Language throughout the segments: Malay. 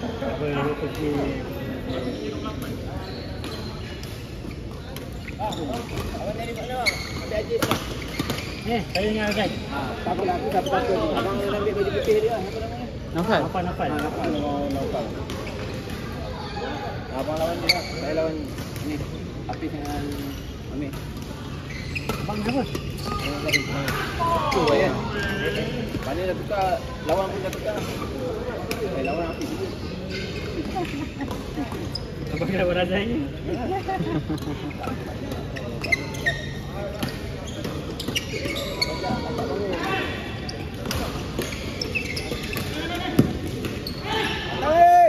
Boleh. Boleh pergi Eh, saya dengan Azai. Tak apalah, aku tak apa-apa. Abang ambil baju putih dia. Apa. Ha, nampak lawan Naufal. Abang lawan dia lah. Saya lawan ni. Hafiz dengan Amir. Abang siapa? Lawan lagi. Tu kan. Mana dah tukar, lawan pun dah tukar. Saya lawan Hafiz dulu. Abang kena berazai ni. Hai!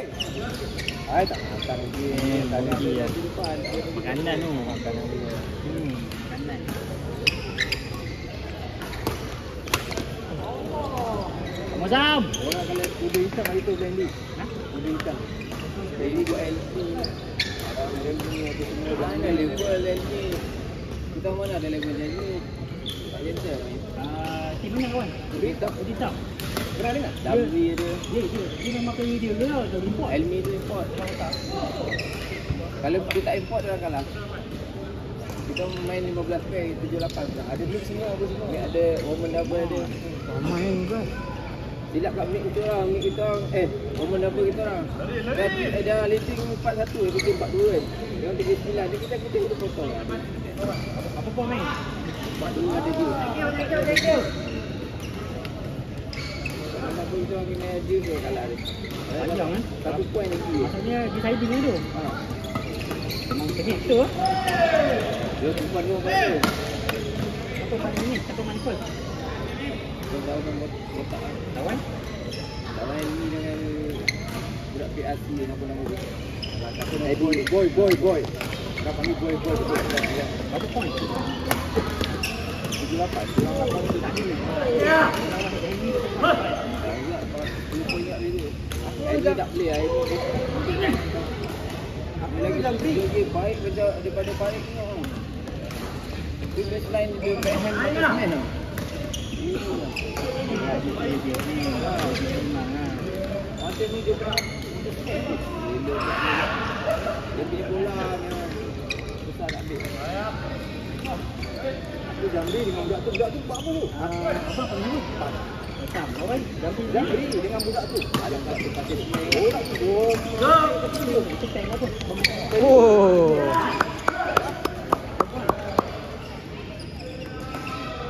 Hai tak makan lagi. Tak ada lagi, ya. di depan. Makanan tu. Makanan dia. Hmm, makanan. Mazam. Orang kalau kuda hitam hari tu Brandy. Ha? Kuda hitam. Brandy buat LP. Abang Brandy ada semua. Mana level LP. Kita mana ada level LP. Tak gentle. Ah, tim mana kawan? Oh, hitam. Pernah dengar? Dia- W dia. Dia, dia, dia memang kena dia dia lah, dah import. Elmi tu import. Kalau dia tak import dia kalah. Kita main 15 pair, 78 sekarang. Ada mix semua apa semua. Ni ada woman double ada. Main kan. Silap kat mix kita orang, mix kita orang. Eh, woman double kita orang. Dah eh, dah listing 41, dia bikin 42 kan. Yang 39, dia kita kita kita potong. Ada Apa pun main? 42 ada dia. Thank you, thank you, thank you. Double kita orang kena dia ke kalah dia. Panjang, kan? Satu point lagi. Maksudnya di siding tu. Ha. Memang kena tu. ah. Dia tuan dua pasal. Satu main ni, satu main Dia tahu kan botak. Lawan? Lawan ni dengan budak PRC apa nama dia? Eh boy boy boy boy. Kau panggil boy boy betul. Berapa point? Tujuh lapan. Tak ni. Ya. Lawan Henry tu kau dia. Ini tak boleh ini. Apa lagi dia dia baik daripada baik ni. Dia baseline dia backhand batsman tau. Jambi dengan budak tu Budak tu buat apa tu? Ah, apa apa ni? Macam lawan Jambi Jambi dengan budak tu? Oh.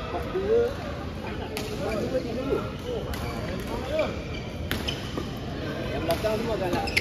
Empat dua Empat dua tiga dua Yang belakang semua kalah Dia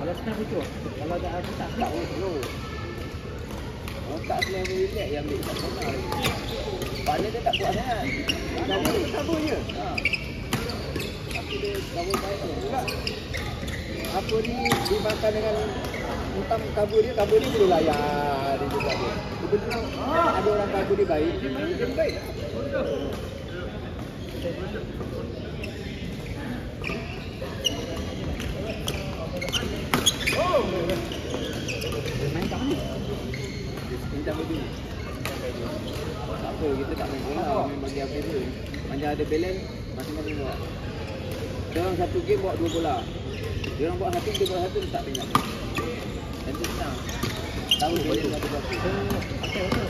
Kalau senang betul. Kalau tak ada tak Tak boleh slow. Orang tak selain relax yang ambil tak pernah lagi. Kepala dia tak kuat sangat. Cover, cover je. Ha. Tapi dia cover baik tu. Enggak. Apa ni dimakan dengan Hantam kabur dia, kabur dia boleh layan dia juga dia. Kebetulan ada orang kabur dia baik, dia main dia baik. Main kat mana? Pinjam baju. Tak apa, kita tak main bola, main bagi apa tu. Macam ada balance, masing-masing bawa. Dia orang satu game bawa dua bola. Dia orang bawa satu, dia bawa satu, dia tak pinjam. Dan tu senang. Tahu balance satu satu. Okey, okey.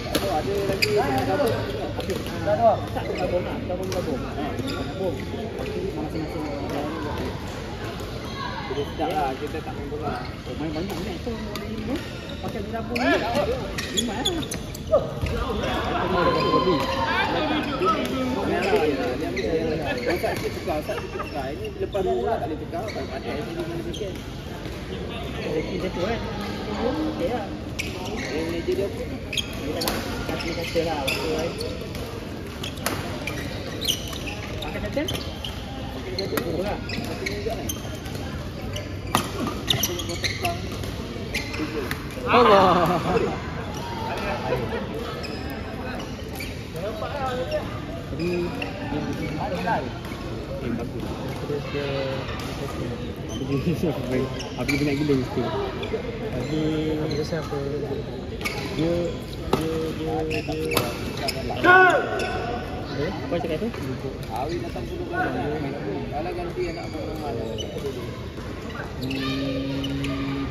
Tak tahu, ada lagi yang gabung. Tak ada. Tak ada gabung lah. Gabung gabung. Ha, Gabung. Masing-masing orang ni buat. Kita sedap lah, kita tak main bola. Oh, main banyak ni. So, ni pakai gabung ni. Lima lah. Dia ambil je lah, dia ambil je lah. Orang tak sikit tukar, tak sikit tukar. Ini lepas dua bola tak boleh tukar, pandai-pandai. Ini mana sikit. Rezeki dia tu kan. Okey lah. Yang manager dia pun Dia tak nak kasih kata lah. Waktu kan. Pakai kata? pakai dia tu. Oh lah. Satu juga kan. Aku nak kotak petang. Tujuh. Eh. Terus dia dia dia nak gila mesti Habis Habis siapa Dia Dia Dia Dia Eh, Kau cakap tu? Awi datang dulu kan. Kalau ganti anak abang mana. Hmm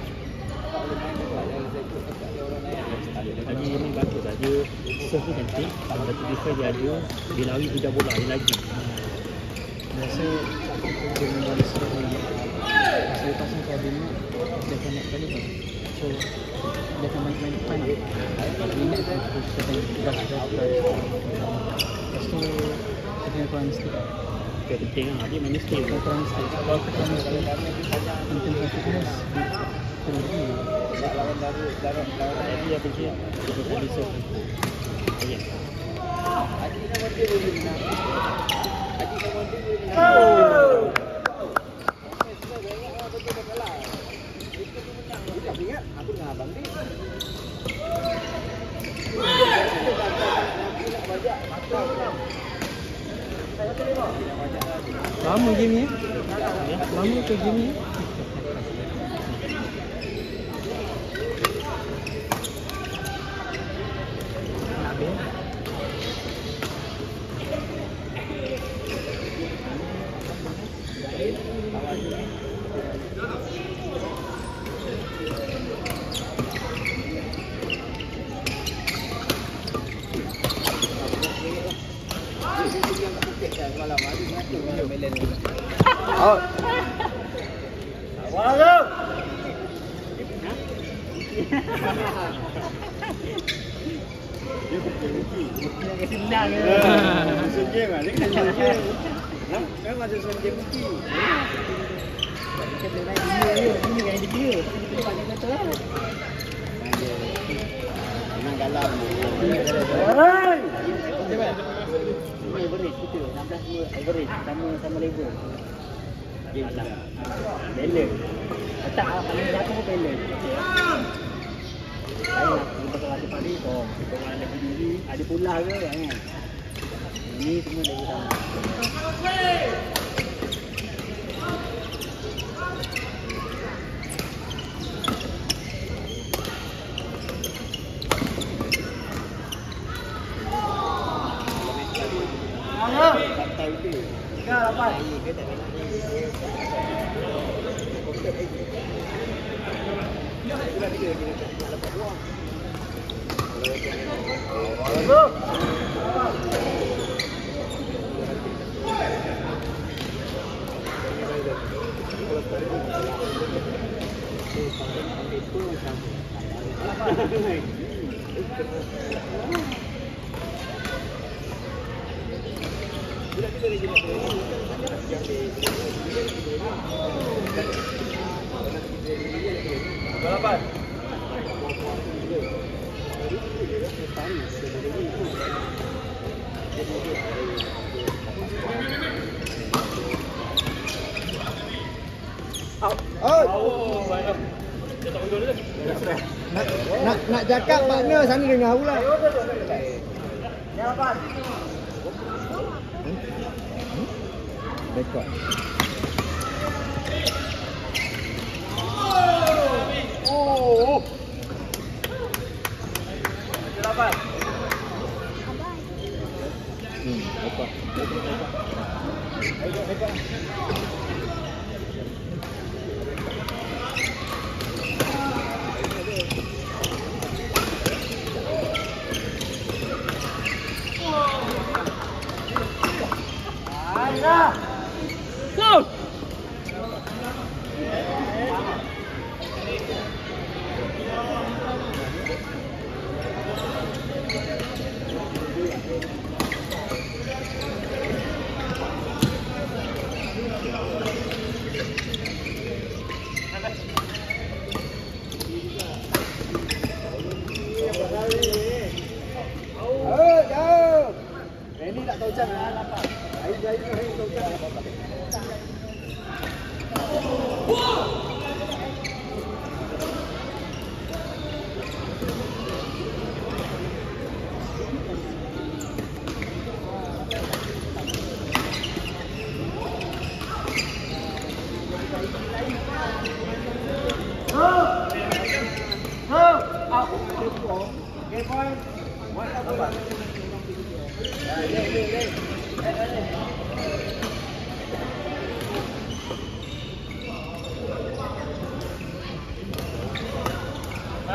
Lagi memang bagus lah Dia Serve tu cantik Satu defense dia ada Dia lari kejar bola Dia lagi Biasa Dia memang serve ni Masa lepas ni kalau dia nak Dia akan nak kali kan So Dia akan main-main depan lah Dia nak Terus dia akan Gas Lepas tu Dia kena kurang mistake lah Okay penting lah Dia kurang mistake Kalau dia boleh menang. Haji nama dia boleh menang. Oh! Okay, sudah banyak lah betul dah kalah. Itu tu menang. Dia tak ingat, aku dengan abang. Aku nak bajak, aku nak. Nak bajak lah. Lama game ni ya? Lama ke game ni Nak habis Dia pergi angkat pukit kan semalam. Ada ngata orang Melen ni. Out Dia kena musuh game. Masa musuh game mesti. Kita main dia je. Ini dia. Kita pakai kata. Memang galam. Cepat. Ini average kita. 16 dua average. Sama sama level. Game Alam. Balance. Tak lah. Paling satu pun balance. Ada pula ke kan? Ini semua dari sama. Santai tu. Tiga lapan. Lapan. Oh, Oh, baik. Nak nak cakap partner sana dengar pula. Rekod. Hmm, rekod. Oh,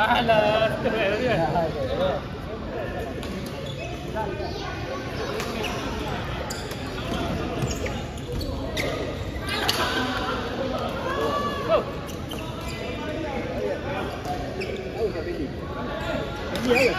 ¡Hala!